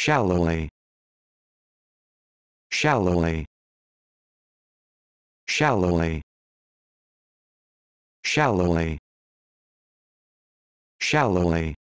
shallowly. Shallowly. Shallowly. Shallowly. Shallowly.